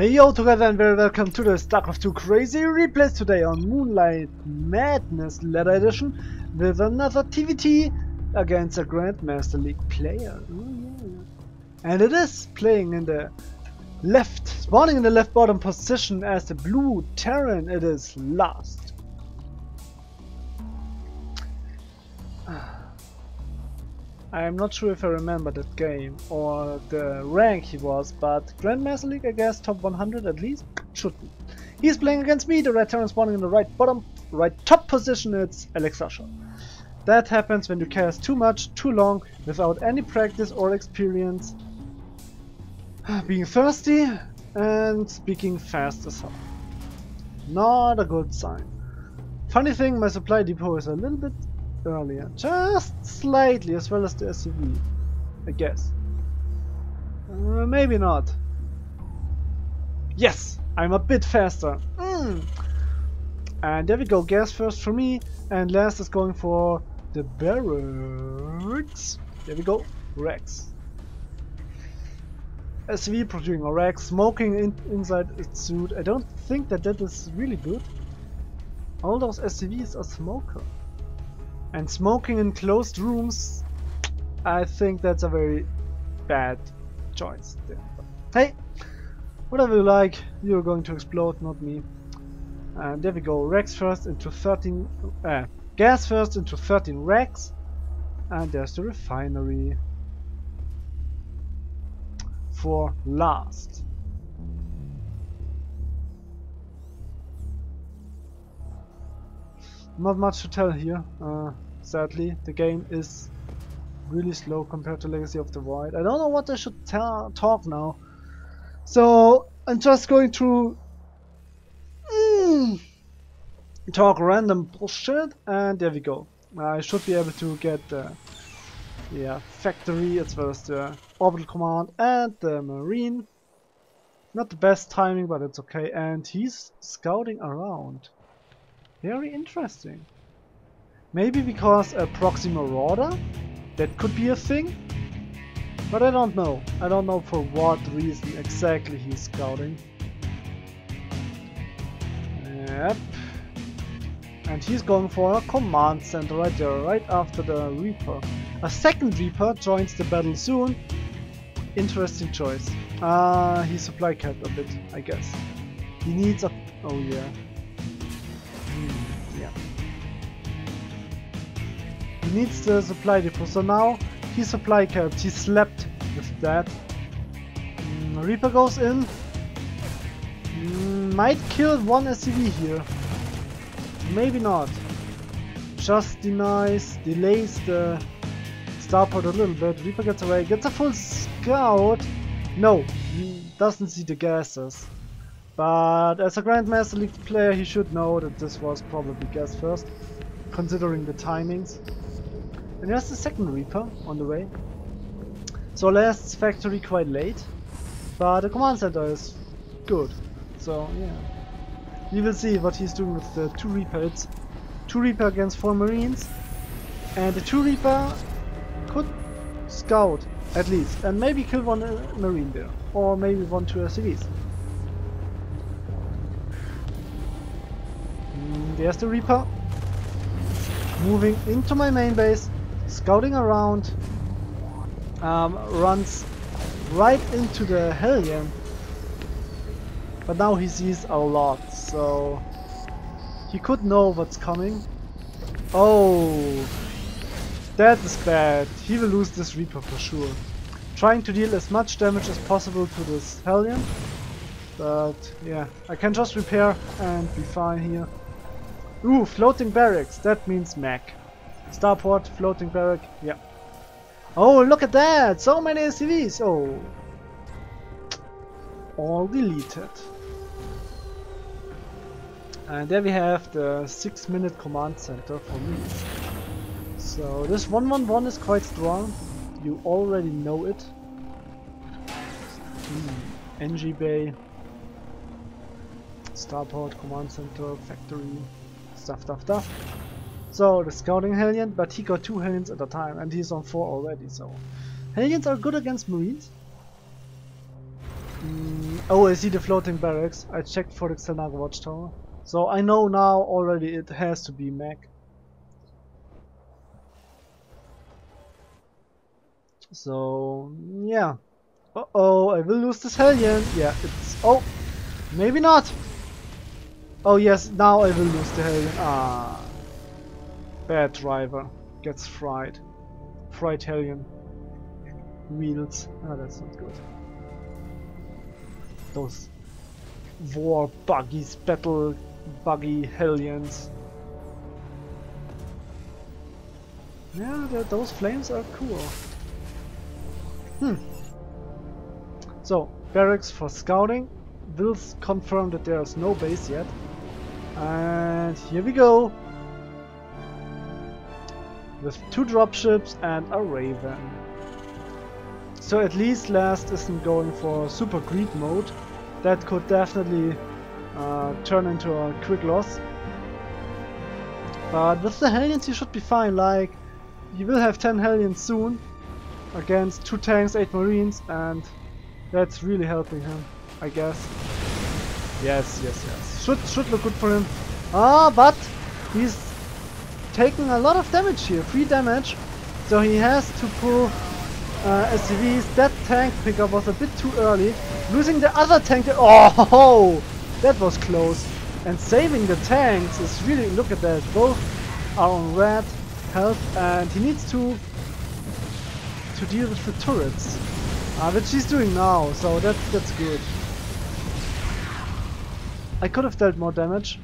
Hey yo together and very welcome to the StarCraft 2 Crazy Replays today on Moonlight Madness Ladder Edition with another TVT against a Grandmaster League player. Oh, yeah. And it is playing in the left, spawning in the left bottom position as the blue Terran. It is last. I'm not sure if I remember that game or the rank he was, but Grandmaster League, I guess, top 100 at least? Should be. He's playing against me, the red Terran spawning in the right bottom, right top position, it's AleXusher. That happens when you cast too much, too long, without any practice or experience, being thirsty and speaking fast as hell. Not a good sign. Funny thing, my supply depot is a little bit earlier. Just slightly, as well as the SCV, I guess. Uh, maybe not. Yes! I'm a bit faster. Mm. And there we go, gas first for me, and last is going for the barracks. There we go, Rax. SCV producing a Rax, smoking in inside its suit. I don't think that that is really good. All those SCVs are smoker. And smoking in closed rooms, I think that's a very bad choice. Hey, whatever you like, you're going to explode, not me. And there we go, Rax first into 13, uh, gas first into 13 Rax. And there's the refinery for last. Not much to tell here. Uh, sadly, the game is really slow compared to Legacy of the Void. I don't know what I should talk now. So I'm just going to mm, talk random bullshit, and there we go. I should be able to get the yeah factory as well as the orbital command and the marine. Not the best timing, but it's okay. And he's scouting around. Very interesting. Maybe because a proxy marauder? That could be a thing? But I don't know. I don't know for what reason exactly he's scouting. Yep. And he's going for a command center right there, right after the Reaper. A second Reaper joins the battle soon. Interesting choice. Ah, uh, he supply capped a bit, I guess. He needs a... oh yeah. Needs the supply depot. So now he supply capped. He slept with that. Mm, Reaper goes in. Mm, might kill one SCV here. Maybe not. Just denies, delays the starport a little bit. Reaper gets away, gets a full scout. No, he doesn't see the gases. But as a Grandmaster League player, he should know that this was probably gas first, considering the timings. And there's the second Reaper on the way. So last factory quite late, but the command center is good. So yeah, we will see what he's doing with the two Reaper. It's two Reaper against four Marines, and the two Reaper could scout at least, and maybe kill one uh, Marine there, or maybe one two SCVs. Mm, there's the Reaper moving into my main base scouting around, um, runs right into the Hellion. But now he sees a lot, so he could know what's coming. Oh, that is bad. He will lose this Reaper for sure. Trying to deal as much damage as possible to this Hellion. But yeah, I can just repair and be fine here. Ooh, floating barracks. That means mech. Starport, floating barrack, yeah. Oh, look at that! So many SCVs! Oh. All deleted. And there we have the 6 minute command center for me. So this 111 is quite strong. You already know it. Hmm. Engi Bay. Starport, command center, factory, stuff, stuff, stuff. So the scouting Hellion, but he got two Hellions at a time and he's on four already, so. Hellions are good against Marines. Mm, Oh, I see the floating barracks. I checked for the Xel'Naga watchtower. So I know now already it has to be mech. So, yeah. Uh-oh, I will lose this Hellion. Yeah, it's... Oh! Maybe not! Oh yes, now I will lose the Hellion. Ah. Bad driver. Gets fried. Fried Hellion. Wheels. Ah, that's not good. Those war buggies, battle buggy Hellions. Yeah, those flames are cool. Hmm. So, barracks for scouting. Will confirm that there's no base yet. And here we go. With two dropships and a Raven. So at least Last isn't going for super greed mode. That could definitely uh, turn into a quick loss. But with the Hellions you should be fine, like you will have 10 Hellions soon against 2 tanks, 8 marines and that's really helping him, I guess. Yes, yes, yes. Should, should look good for him. Ah, but he's taking a lot of damage here, 3 damage. So he has to pull uh, SCVs. That tank pickup was a bit too early. Losing the other tank, oh, that was close. And saving the tanks is really, look at that, both are on red health and he needs to to deal with the turrets. Uh, which he's doing now, so that's, that's good. I could have dealt more damage.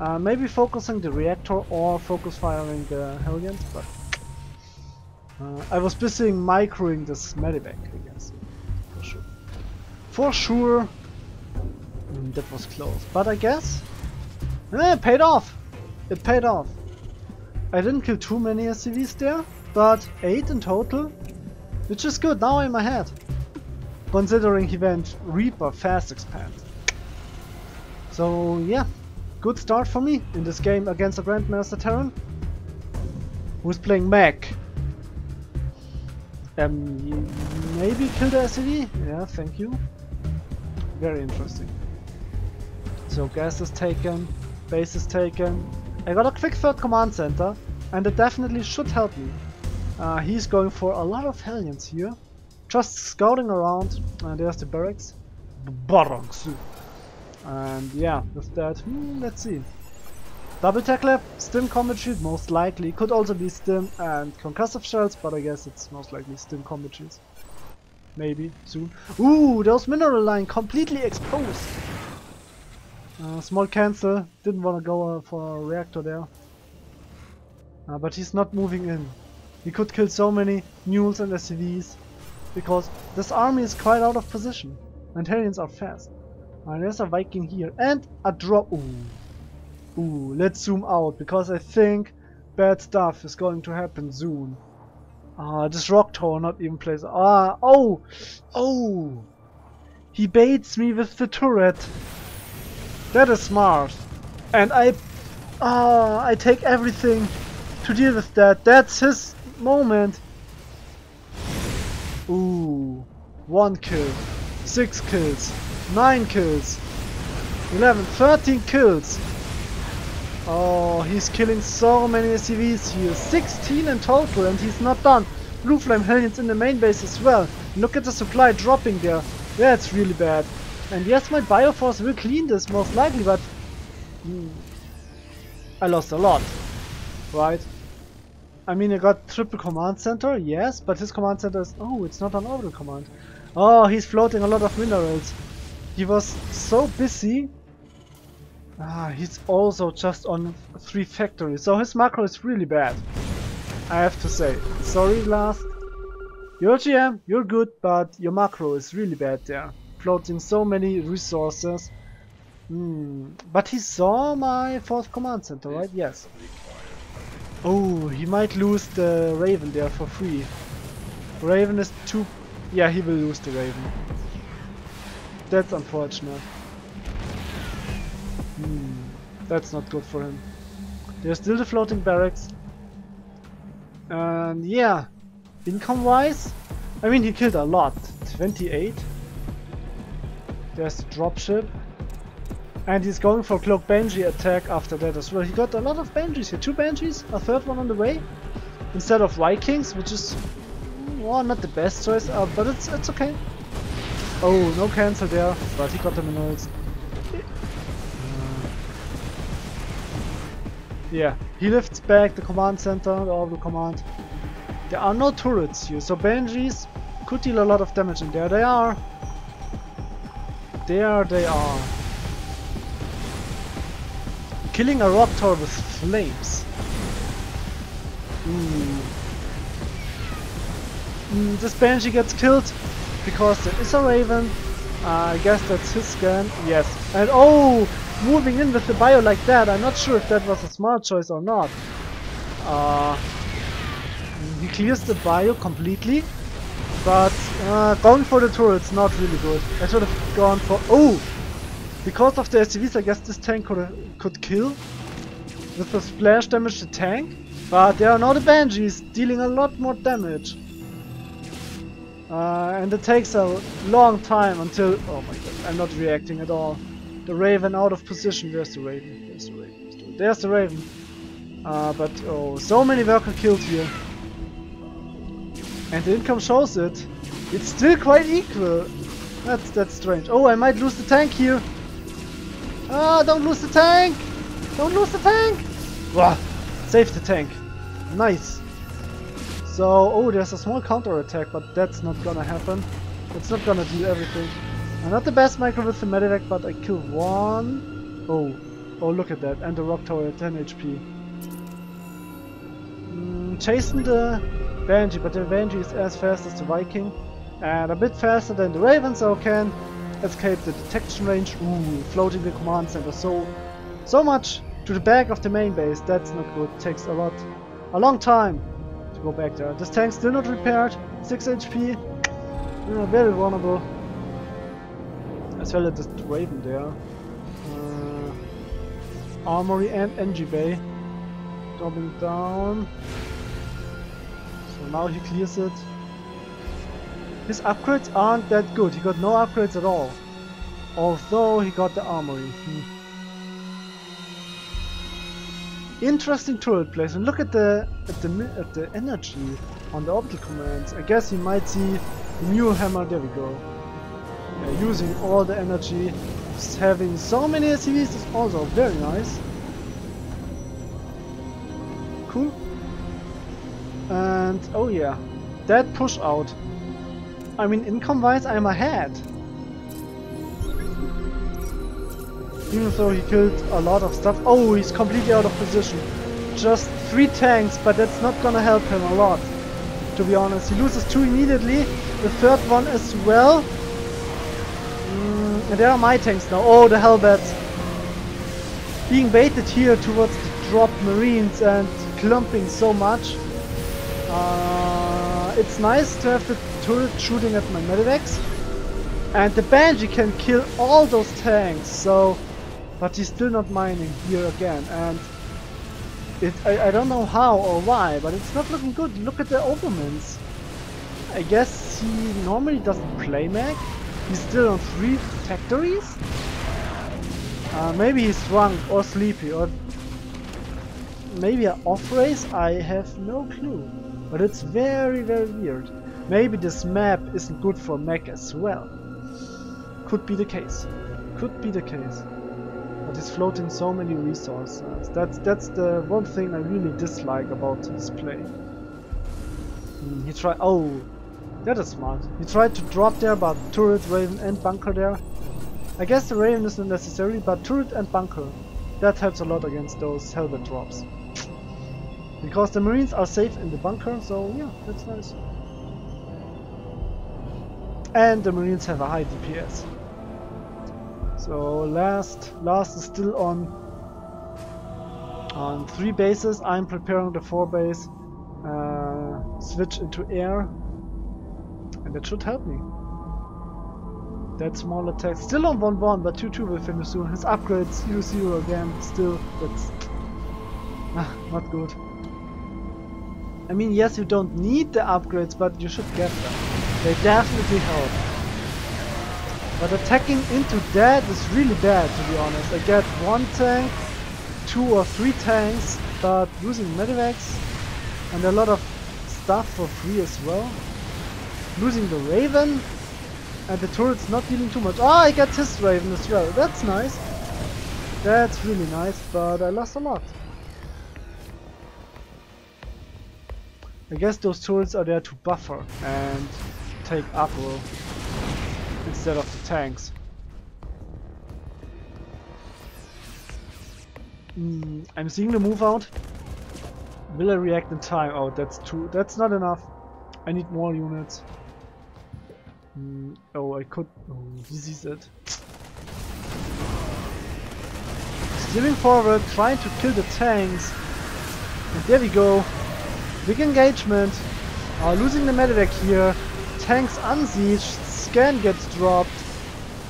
Uh, maybe focusing the reactor or focus firing the Hellions, but uh, I was busy microing this medivac, I guess. For sure. For sure. Mm, that was close. But I guess eh, it paid off. It paid off. I didn't kill too many SCVs there, but 8 in total which is good, now I'm ahead. Considering he went Reaper fast expand. So yeah, good start for me in this game against the Grandmaster Terran. Who's playing mech. Um, maybe kill the SCV? Yeah, thank you. Very interesting. So gas is taken, base is taken. I got a quick third command center, and it definitely should help me. Uh, he's going for a lot of Hellions here. Just scouting around. And there's the barracks. Barracks. And yeah, with that, hmm, let's see. Double tech lab, stim combat shield, most likely. Could also be stim and concussive shells, but I guess it's most likely stim combat shields. Maybe, soon. Ooh, those mineral line completely exposed. Uh, small cancel, didn't want to go uh, for a reactor there. Uh, but he's not moving in. He could kill so many mules and SCVs because this army is quite out of position and Hellions are fast. There's a Viking here and a drop. Ooh. Ooh, let's zoom out because I think bad stuff is going to happen soon. Ah, this rock tower not even plays. Ah, oh, oh. He baits me with the turret. That is smart. And I, ah, I take everything to deal with that. That's his moment. Ooh, one kill, six kills, nine kills, 11, 13 kills. Oh, he's killing so many SCVs here. 16 in total and he's not done. Blue Flame Hellions in the main base as well. Look at the supply dropping there. That's really bad. And yes, my Bioforce will clean this most likely, but... Hmm, I lost a lot. Right? I mean, I got triple command center, yes, but his command center is... Oh, it's not an orbital command. Oh, he's floating a lot of minerals. He was so busy. Ah, he's also just on three factories, so his macro is really bad. I have to say. Sorry, Last. You're GM, you're good, but your macro is really bad there. Floating so many resources. Hmm. But he saw my fourth command center, right? Yes. Oh, he might lose the Raven there for free. Raven is too... Yeah, he will lose the Raven. That's unfortunate. Hmm, that's not good for him. There's still the floating barracks. And yeah, income wise, I mean he killed a lot. 28. There's the dropship. And he's going for Cloak Banshee attack after that as well. He got a lot of Banshees here. Two Banshees, a third one on the way. Instead of Vikings, which is well, not the best choice, uh, but it's it's okay. Oh, no cancel there, but he got the minerals. Yeah, he lifts back the command center, the command. There are no turrets here, so Banshees could deal a lot of damage, and there they are. There they are. Killing a rock tower with flames. Ooh. Mm, this Banshee gets killed because there is a Raven. Uh, I guess that's his scan. Yes. And oh! Moving in with the bio like that, I'm not sure if that was a smart choice or not. Uh, he clears the bio completely. But uh, going for the turret's not really good. I should have gone for... Oh! Because of the SCVs, I guess this tank could, could kill. With the splash damage the tank. But there are now the Banshees, dealing a lot more damage. Uh, and it takes a long time until... Oh my god, I'm not reacting at all. The Raven out of position. Where's the Raven? There's the Raven. There's the Raven. Uh, but oh, so many worker killed here. And the income shows it. It's still quite equal. That's that's strange. Oh, I might lose the tank here. Ah, don't lose the tank! Don't lose the tank! Wah! Save the tank. Nice. So, oh, there's a small counter attack, but that's not gonna happen. It's not gonna do everything. I'm not the best micro with the medivac, but I kill one. Oh, oh, look at that. And the rock tower at 10 HP. Mm, chasing the Banshee, but the Banshee is as fast as the Viking and a bit faster than the Raven, so can escape the detection range. Ooh, floating the command center so so much to the back of the main base. That's not good. Takes a lot, a long time go back there. This tank still not repaired. 6 HP. Very vulnerable. As well as the Raven there. Uh, armory and Engi Bay. Dropping down. So now he clears it. His upgrades aren't that good. He got no upgrades at all. Although he got the armory. Interesting turret placement. Look at the at the at the energy on the orbital commands. I guess you might see the new hammer. There we go. Yeah, using all the energy. Just having so many SCVs is also very nice. Cool. And oh yeah, that push out. I mean, income wise, I'm ahead. Even though he killed a lot of stuff. Oh, he's completely out of position. Just three tanks, but that's not gonna help him a lot. To be honest, he loses two immediately. The third one as well. Mm, and there are my tanks now. Oh, the Hellbats. Being baited here towards the dropped marines and clumping so much. Uh, it's nice to have the turret shooting at my medivacs. And the Banshee can kill all those tanks, so... But he's still not mining here again, and... It, I, I don't know how or why, but it's not looking good. Look at the Overmans. I guess he normally doesn't play mech. He's still on three factories? Uh, maybe he's drunk or sleepy or maybe an off race? I have no clue. But it's very very weird. Maybe this map isn't good for mech as well. Could be the case. Could be the case. But he's floating so many resources. That's that's the one thing I really dislike about his play. Hmm, he tried. Oh, that is smart. He tried to drop there, but turret, raven, and bunker there. I guess the raven isn't necessary, but turret and bunker. That helps a lot against those Hellbat drops. Because the marines are safe in the bunker, so yeah, that's nice. And the marines have a high DPS. So last last is still on on three bases. I'm preparing the four base uh, switch into air, and that should help me. That small attack still on 1-1, but 2-2 will finish soon. His upgrades 0-0 again. Still, that's ah, not good. I mean, yes, you don't need the upgrades, but you should get them. They definitely help. But attacking into that is really bad, to be honest. I get one tank, two or three tanks, but losing medivacs and a lot of stuff for free as well. Losing the Raven and the turret's not dealing too much. Oh, I get his Raven as well. That's nice. That's really nice, but I lost a lot. I guess those turrets are there to buffer and take aggro instead of the tanks. Mm, I'm seeing the move out. Will I react in time? Oh, that's too. That's not enough. I need more units. Mm, oh, I could. Oh, is it. Steering forward, trying to kill the tanks. And there we go. Big engagement. Uh, losing the medivac here. Tanks unsieged. Scan gets dropped.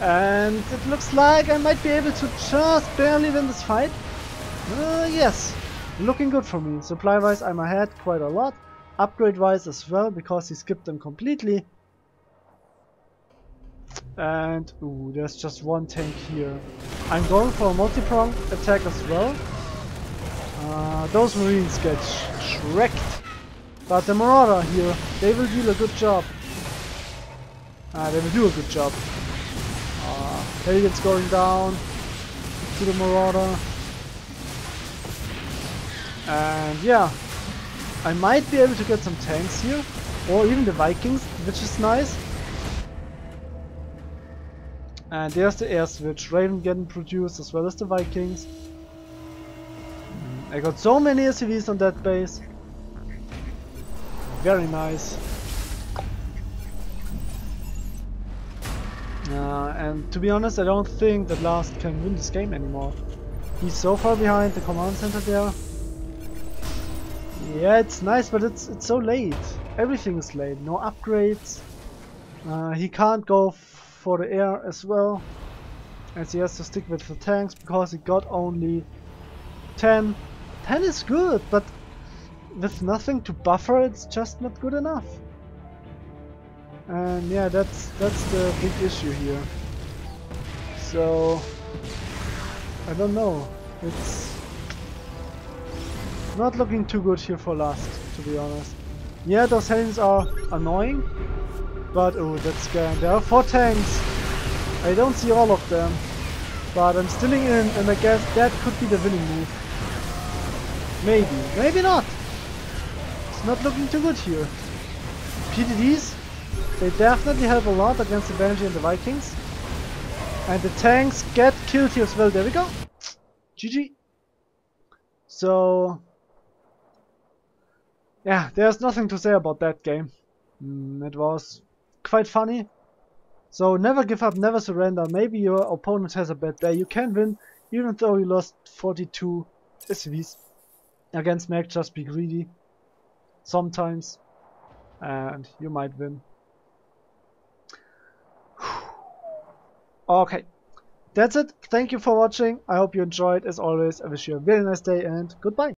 And it looks like I might be able to just barely win this fight. Uh, yes. Looking good for me. Supply wise I'm ahead quite a lot. Upgrade wise as well because he skipped them completely. And ooh, there's just one tank here. I'm going for a multi-prong attack as well. Uh, those marines get sh shreked. But the Marauder here, they will do a good job. Uh, they will do a good job. Uh, Hellbats going down to the Marauder. And yeah, I might be able to get some tanks here, or even the Vikings, which is nice. And there's the air switch, Raven getting produced as well as the Vikings. I got so many SCVs on that base. Very nice. Uh, and to be honest, I don't think that Last can win this game anymore. He's so far behind the command center there. Yeah, it's nice, but it's it's so late. Everything is late. No upgrades. Uh, he can't go for the air as well, as he has to stick with the tanks because he got only 10. 10 is good, but with nothing to buffer, it's just not good enough. And yeah, that's that's the big issue here. So I don't know. It's not looking too good here for last, to be honest. Yeah, those Hellions are annoying, but oh, that's scary. There are four tanks. I don't see all of them, but I'm stilling in, and I guess that could be the winning move. Maybe, maybe not. It's not looking too good here. PDDs, they definitely help a lot against the Banshee and the Vikings. And the tanks get killed here as well. There we go. GG. So, yeah, there's nothing to say about that game. Mm, it was quite funny. So never give up, never surrender. Maybe your opponent has a bad day. You can win, even though you lost 42 SCVs against mech. Just be greedy. Sometimes. And you might win. Okay. That's it. Thank you for watching. I hope you enjoyed. As always, I wish you a very nice day and goodbye.